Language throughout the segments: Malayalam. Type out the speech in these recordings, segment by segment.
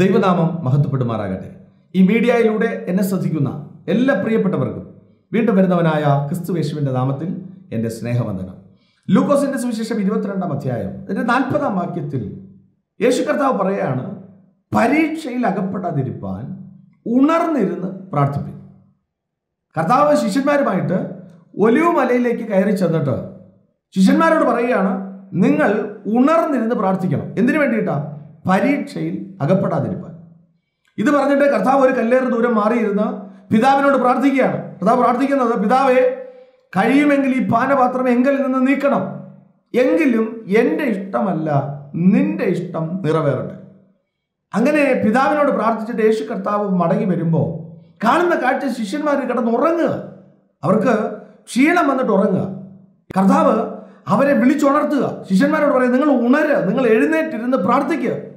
ദൈവനാമം മഹത്വപ്പെടുമാറാകട്ടെ. ഈ മീഡിയയിലൂടെ എന്നെ ശ്രദ്ധിക്കുന്ന എല്ലാ പ്രിയപ്പെട്ടവർക്കും വീണ്ടും വരുന്നവനായ ക്രിസ്തു യേശുവിന്റെ നാമത്തിൽ എന്റെ സ്നേഹവന്ദനം. ലൂക്കോസിന്റെ സുവിശേഷം ഇരുപത്തിരണ്ടാം അധ്യായം എന്റെ നാൽപ്പതാം വാക്യത്തിൽ യേശു കർത്താവ് പറയാണ് പരീക്ഷയിൽ അകപ്പെടാതിരിപ്പാൻ ഉണർന്നിരുന്ന് പ്രാർത്ഥിപ്പിക്കും കർത്താവ് ശിഷ്യന്മാരുമായിട്ട് ഒലിവ് മലയിലേക്ക് കയറി ചെന്നിട്ട് ശിഷ്യന്മാരോട് പറയുകയാണ് നിങ്ങൾ ഉണർന്നിരുന്ന് പ്രാർത്ഥിക്കണം. എന്തിനു വേണ്ടിയിട്ടാ? പരീക്ഷയിൽ അകപ്പെടാതിരിപ്പാൻ. ഇത് പറഞ്ഞിട്ട് കർത്താവ് ഒരു കല്ലേറ് ദൂരം മാറിയിരുന്ന പിതാവിനോട് പ്രാർത്ഥിക്കുകയാണ്. കർത്താവ് പ്രാർത്ഥിക്കുന്നത് പിതാവേ കഴിയുമെങ്കിൽ ഈ പാനപാത്രം എങ്കിൽ നിന്ന് നീക്കണം. എങ്കിലും എന്റെ ഇഷ്ടമല്ല നിന്റെ ഇഷ്ടം നിറവേറട്ടെ. അങ്ങനെ പിതാവിനോട് പ്രാർത്ഥിച്ചിട്ട് യേശു കർത്താവ് മടങ്ങി വരുമ്പോൾ കാണുന്ന കാഴ്ച ശിഷ്യന്മാർ കിടന്ന് ഉറങ്ങുക. അവർക്ക് ക്ഷീണം വന്നിട്ട് ഉറങ്ങുക. കർത്താവ് അവരെ വിളിച്ചുണർത്തുക. ശിഷ്യന്മാരോട് പറയുക നിങ്ങൾ ഉണരുക നിങ്ങൾ എഴുന്നേറ്റിരുന്ന് പ്രാർത്ഥിക്കുക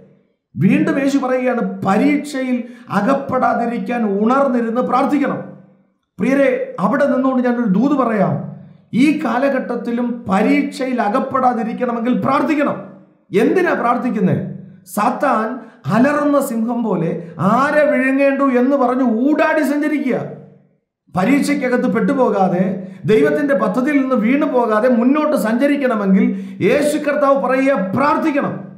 വീണ്ടും യേശു പറയുകയാണ് പരീക്ഷയിൽ അകപ്പെടാതിരിക്കാൻ ഉണർന്നിരുന്ന് പ്രാർത്ഥിക്കണം. പ്രിയരെ അവിടെ നിന്നുകൊണ്ട് ഞാനൊരു ദൂത് പറയാം. ഈ കാലഘട്ടത്തിലും പരീക്ഷയിൽ അകപ്പെടാതിരിക്കണമെങ്കിൽ പ്രാർത്ഥിക്കണം. എന്തിനാ പ്രാർത്ഥിക്കുന്നത് സാത്താൻ അലറുന്ന സിംഹം പോലെ ആരെ വിഴുങ്ങേണ്ടു എന്ന് പറഞ്ഞ് ഊടാടി സഞ്ചരിക്കുക. പരീക്ഷയ്ക്കകത്ത് പെട്ടുപോകാതെ ദൈവത്തിന്റെ പദ്ധതിയിൽ നിന്ന് വീണു പോകാതെ മുന്നോട്ട് സഞ്ചരിക്കണമെങ്കിൽ യേശു കർത്താവ് പറയുക പ്രാർത്ഥിക്കണം.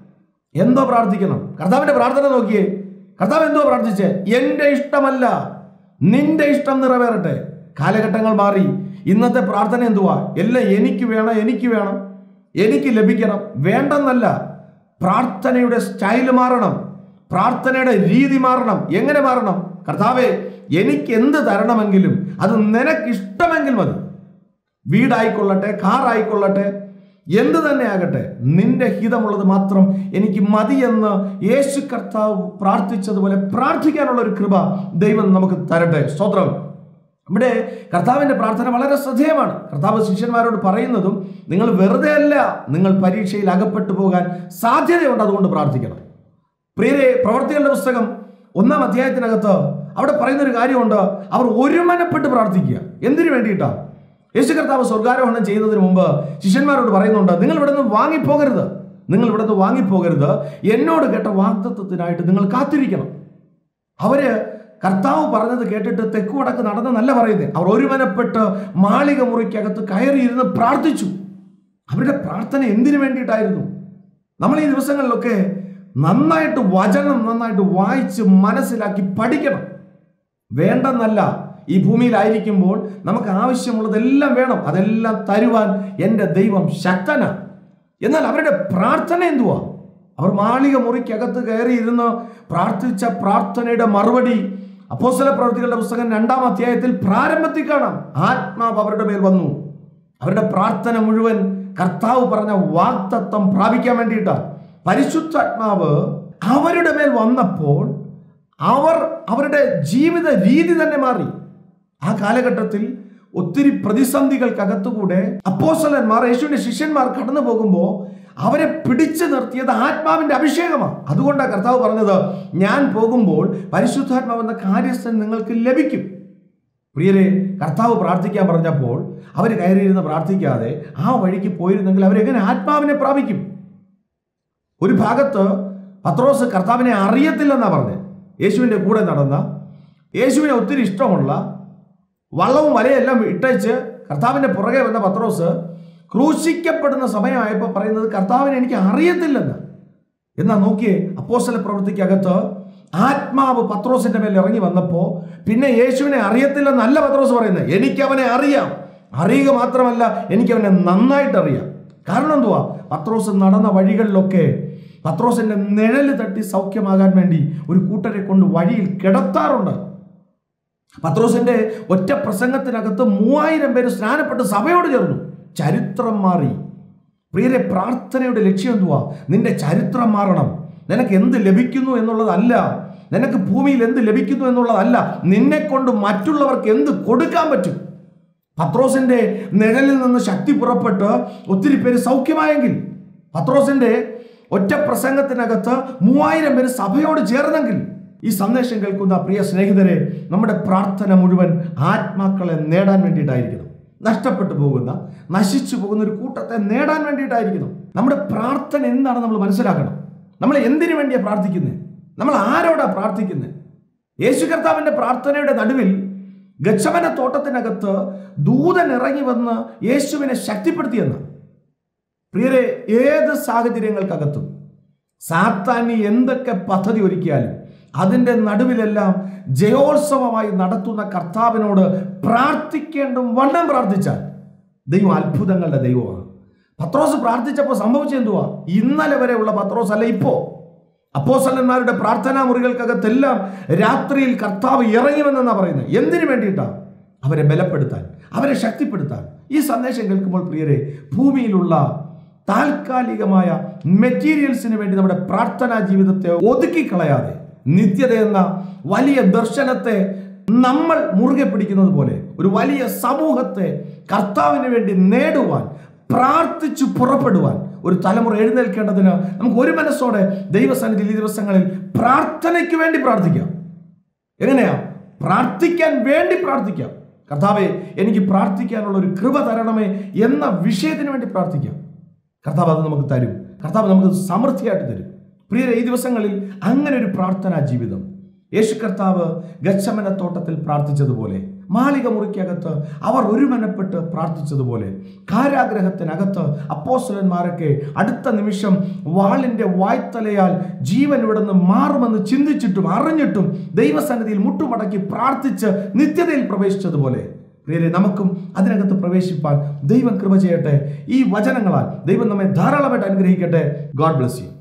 എന്തോ പ്രാർത്ഥിക്കണം കർത്താവിന്റെ പ്രാർത്ഥന നോക്കിയേ. കർത്താവ് എന്തോ പ്രാർത്ഥിച്ചേ? എന്റെ ഇഷ്ടമല്ല. നിന്റെ ഇഷ്ടം നിറവേറട്ടെ. കാലഘട്ടങ്ങൾ മാറി. ഇന്നത്തെ പ്രാർത്ഥന എന്തുവാ? എല്ലാം എനിക്ക് വേണം എനിക്ക് വേണം. എനിക്ക് ലഭിക്കണം. വേണ്ടെന്നല്ല. പ്രാർത്ഥനയുടെ സ്റ്റൈൽ മാറണം. പ്രാർത്ഥനയുടെ രീതി മാറണം. എങ്ങനെ മാറണം? കർത്താവെ എനിക്ക് എന്ത് തരണമെങ്കിലും അത് നിനക്ക് ഇഷ്ടമെങ്കിൽ മതി. വീടായിക്കൊള്ളട്ടെ കാറായിക്കൊള്ളട്ടെ എന്ത് തന്നെ ആകട്ടെ നിന്റെ ഹിതമുള്ളത് മാത്രം എനിക്ക് മതിയെന്ന് യേശു കർത്താവ് പ്രാർത്ഥിച്ചതുപോലെ പ്രാർത്ഥിക്കാനുള്ള ഒരു കൃപ ദൈവം നമുക്ക് തരട്ടെ. സ്തോത്രം. ഇവിടെ കർത്താവിന്റെ പ്രാർത്ഥന വളരെ ശ്രദ്ധേയമാണ്. കർത്താവ് ശിഷ്യന്മാരോട് പറയുന്നതും നിങ്ങൾ വെറുതെ അല്ല നിങ്ങൾ പരീക്ഷയിൽ അകപ്പെട്ടു പോകാൻ സാധ്യതയുണ്ട് അതുകൊണ്ട് പ്രാർത്ഥിക്കണം. പ്രിയരെ പ്രവർത്തികളുടെ പുസ്തകം ഒന്നാം അധ്യായത്തിനകത്ത് അവിടെ പറയുന്നൊരു കാര്യമുണ്ട്. അവർ ഒരുമനപ്പെട്ട് പ്രാർത്ഥിക്കുക. എന്തിനു വേണ്ടിയിട്ടാ? യേശു കർത്താവ് സ്വർഗാരോഹണം ചെയ്യുന്നതിന് മുമ്പ് ശിഷ്യന്മാരോട് പറയുന്നുണ്ട് നിങ്ങൾ ഇവിടെ നിന്ന് വാങ്ങിപ്പോകരുത്. നിങ്ങൾ ഇവിടെ നിന്ന് വാങ്ങിപ്പോകരുത്. എന്നോട് കേട്ട വാഗ്ദത്വത്തിനായിട്ട് നിങ്ങൾ കാത്തിരിക്കണം. അവർ കർത്താവ് പറഞ്ഞത് കേട്ടിട്ട് തെക്ക് വടക്ക് നടന്നെന്നല്ല പറയുന്നത് അവർ ഒരുമനപ്പെട്ട് മാളിക മുറിക്കകത്ത് കയറിയിരുന്ന് പ്രാർത്ഥിച്ചു. അവരുടെ പ്രാർത്ഥന എന്തിനു വേണ്ടിയിട്ടായിരുന്നു? നമ്മൾ ഈ ദിവസങ്ങളിലൊക്കെ നന്നായിട്ട് വചനം നന്നായിട്ട് വായിച്ച് മനസ്സിലാക്കി പഠിക്കണം. വേണ്ടെന്നല്ല ഈ ഭൂമിയിലായിരിക്കുമ്പോൾ നമുക്ക് ആവശ്യമുള്ളതെല്ലാം വേണം. അതെല്ലാം തരുവാൻ എന്റെ ദൈവം ശക്തനാണ് എന്നാൽ അവരുടെ പ്രാർത്ഥന എന്തുവാ? അവർ മാളിക മുറിക്കകത്ത് കയറിയിരുന്ന് പ്രാർത്ഥിച്ച പ്രാർത്ഥനയുടെ മറുപടി അപ്പോസ്തല പ്രവൃത്തികളുടെ പുസ്തകം രണ്ടാം അധ്യായത്തിൽ പ്രാരംഭത്തിൽ കാണാം. ആത്മാവ് അവരുടെ മേൽ വന്നു. അവരുടെ പ്രാർത്ഥന മുഴുവൻ കർത്താവ് പറഞ്ഞ വാക്തത്വം പ്രാപിക്കാൻ വേണ്ടിയിട്ടാണ് പരിശുദ്ധാത്മാവ് അവരുടെ മേൽ വന്നപ്പോൾ അവർ അവരുടെ ജീവിത രീതി തന്നെ മാറി. ആ കാലഘട്ടത്തിൽ ഒത്തിരി പ്രതിസന്ധികൾക്കകത്തുകൂടെ അപ്പോസലന്മാർ യേശുവിന്റെ ശിഷ്യന്മാർ കടന്നു പോകുമ്പോൾ അവരെ പിടിച്ചു നിർത്തിയത് ആത്മാവിന്റെ അഭിഷേകമാണ്. അതുകൊണ്ടാണ് കർത്താവ് പറഞ്ഞത് ഞാൻ പോകുമ്പോൾ പരിശുദ്ധാത്മാവെന്ന കാര്യസ്ഥൻ നിങ്ങൾക്ക് ലഭിക്കും. പ്രിയരെ കർത്താവ് പ്രാർത്ഥിക്കാൻ പറഞ്ഞപ്പോൾ അവർ കയറിയിരുന്ന് പ്രാർത്ഥിക്കാതെ ആ വഴിക്ക് പോയിരുന്നെങ്കിൽ അവരെങ്ങനെ ആത്മാവിനെ പ്രാപിക്കും? ഒരു ഭാഗത്ത് പത്രോസ് കർത്താവിനെ അറിയത്തില്ലെന്നാണ് പറഞ്ഞത്. യേശുവിന്റെ കൂടെ നടന്ന യേശുവിനെ ഒത്തിരി ഇഷ്ടമുള്ള വള്ളവും വലയെല്ലാം ഇട്ടയച്ച് കർത്താവിന്റെ പുറകെ വന്ന പത്രോസ് ക്രൂശിക്കപ്പെടുന്ന സമയമായപ്പോൾ പറയുന്നത് കർത്താവിനെ എനിക്ക് അറിയത്തില്ലെന്ന്. എന്നാ നോക്കിയേ അപ്പോസല പ്രവൃത്തിക്കകത്ത് ആത്മാവ് പത്രോസിന്റെ മേൽ ഇറങ്ങി വന്നപ്പോൾ പിന്നെ യേശുവിനെ അറിയത്തില്ലെന്നല്ല പത്രോസ് പറയുന്നത്. എനിക്കവനെ അറിയാം. അറിയുക മാത്രമല്ല എനിക്കവനെ നന്നായിട്ട് അറിയാം. കാരണം എന്തുവാ? പത്രോസ് നടന്ന വഴികളിലൊക്കെ പത്രോസിന്റെ നിഴൽ തട്ടി സൗഖ്യമാകാൻ വേണ്ടി ഒരു കൂട്ടരെ കൊണ്ട് വഴിയിൽ കിടത്താറുണ്ട്. പത്രോസിന്റെ ഒറ്റ പ്രസംഗത്തിനകത്ത് മൂവായിരം പേര് സ്നാനപ്പെട്ട് സഭയോട് ചേർന്നു. ചരിത്രം മാറി. പ്രിയരെ പ്രാർത്ഥനയുടെ ലക്ഷ്യം എന്തുവാ? നിന്റെ ചരിത്രം മാറണം. നിനക്ക് എന്ത് ലഭിക്കുന്നു എന്നുള്ളതല്ല. നിനക്ക് ഭൂമിയിൽ എന്ത് ലഭിക്കുന്നു എന്നുള്ളതല്ല. നിന്നെ കൊണ്ട് മറ്റുള്ളവർക്ക് എന്ത് കൊടുക്കാൻ പറ്റും? പത്രോസിന്റെ നിഴലിൽ നിന്ന് ശക്തി പുറപ്പെട്ട് ഒത്തിരി പേര് സൗഖ്യമായെങ്കിൽ പത്രോസിന്റെ ഒറ്റ പ്രസംഗത്തിനകത്ത് മൂവായിരം പേര് സഭയോട് ചേർന്നെങ്കിൽ ഈ സന്ദേശം കേൾക്കുന്ന പ്രിയ സ്നേഹിതരെ നമ്മുടെ പ്രാർത്ഥന മുഴുവൻ ആത്മാക്കളെ നേടാൻ വേണ്ടിയിട്ടായിരിക്കണം നഷ്ടപ്പെട്ടു പോകുന്ന നശിച്ചു പോകുന്ന ഒരു കൂട്ടത്തെ നേടാൻ വേണ്ടിയിട്ടായിരിക്കണം നമ്മുടെ പ്രാർത്ഥന എന്താണ് നമ്മൾ മനസ്സിലാക്കണം? നമ്മൾ എന്തിനു വേണ്ടിയാണ് പ്രാർത്ഥിക്കുന്നത് നമ്മൾ ആരോടാ പ്രാർത്ഥിക്കുന്നത് യേശു കർത്താവിന്റെ പ്രാർത്ഥനയുടെ നടുവിൽ ഗച്ഛമന തോട്ടത്തിനകത്ത് ദൂതൻ ഇറങ്ങി വന്ന് യേശുവിനെ ശക്തിപ്പെടുത്തിയെന്ന് പ്രിയരെ ഏത് സാഹചര്യങ്ങൾക്കകത്തും സാത്താനി എന്തൊക്കെ പദ്ധതി ഒരുക്കിയാലും അതിന്റെ നടുവിലെല്ലാം ജയോത്സവമായി നടത്തുന്ന കർത്താവിനോട് പ്രാർത്ഥിക്കേണ്ടും വണ്ണം പ്രാർത്ഥിച്ചാൽ ദൈവം അത്ഭുതങ്ങളുടെ ദൈവമാണ്. പത്രോസ് പ്രാർത്ഥിച്ചപ്പോൾ സംഭവിച്ചെന്തുവാ ഇന്നലെ വരെയുള്ള പത്രോസ് അല്ല ഇപ്പോൾ അപ്പോസലന്മാരുടെ പ്രാർത്ഥനാ മുറികൾക്കകത്തെല്ലാം രാത്രിയിൽ കർത്താവ് ഇറങ്ങിവെന്നാണ് പറയുന്നത്. എന്തിനു വേണ്ടിയിട്ടാണ് അവരെ ബലപ്പെടുത്താൻ അവരെ ശക്തിപ്പെടുത്താൻ. ഈ സന്ദേശം കേൾക്കുമ്പോൾ പ്രിയരെ ഭൂമിയിലുള്ള താൽക്കാലികമായ മെറ്റീരിയൽസിന് വേണ്ടി നമ്മുടെ പ്രാർത്ഥനാ ജീവിതത്തെ ഒതുക്കിക്കളയാതെ നിത്യത എന്ന വലിയ ദർശനത്തെ നമ്മൾ മുറുകെ പിടിക്കുന്നത് പോലെ ഒരു വലിയ സമൂഹത്തെ കർത്താവിന് വേണ്ടി നേടുവാൻ പ്രാർത്ഥിച്ചു പുറപ്പെടുവാൻ ഒരു തലമുറ എഴുന്നേൽക്കേണ്ടതിന് നമുക്ക് ഒരു മനസ്സോടെ ദൈവസന്നിധി ഈ ദിവസങ്ങളിൽ പ്രാർത്ഥനയ്ക്ക് വേണ്ടി പ്രാർത്ഥിക്കാം. എങ്ങനെയാ? പ്രാർത്ഥിക്കാൻ വേണ്ടി പ്രാർത്ഥിക്കാം. കർത്താവെ എനിക്ക് പ്രാർത്ഥിക്കാനുള്ള ഒരു കൃപ തരണമേ എന്ന വിഷയത്തിന് വേണ്ടി പ്രാർത്ഥിക്കാം. കർത്താവ് അത് നമുക്ക് തരും. കർത്താവ് നമുക്ക് സമൃദ്ധിയായിട്ട് തരും. പ്രിയരെ ഈ ദിവസങ്ങളിൽ അങ്ങനെ ഒരു പ്രാർത്ഥനാ ജീവിതം. യേശു കർത്താവ് ഗച്ഛമന തോട്ടത്തിൽ പ്രാർത്ഥിച്ചതുപോലെ മാളിക മുറിക്കകത്ത് അവർ ഒരുമനപ്പെട്ട് പ്രാർത്ഥിച്ചതുപോലെ കാരാഗ്രഹത്തിനകത്ത് അപ്പോസ്വലന്മാരൊക്കെ അടുത്ത നിമിഷം വാളിന്റെ വായ്ത്തലയാൽ ജീവൻ ഇവിടുന്ന് മാറുമെന്ന് ചിന്തിച്ചിട്ടും അറിഞ്ഞിട്ടും ദൈവസന്നിധിയിൽ മുട്ടുമടക്കി പ്രാർത്ഥിച്ച് നിത്യതയിൽ പ്രവേശിച്ചതുപോലെ. പ്രിയരെ നമുക്കും അതിനകത്ത് പ്രവേശിപ്പാൻ ദൈവം കൃപ ചെയ്യട്ടെ. ഈ വചനങ്ങളാൽ ദൈവം നമ്മെ ധാരാളമായിട്ട് അനുഗ്രഹിക്കട്ടെ. God bless you.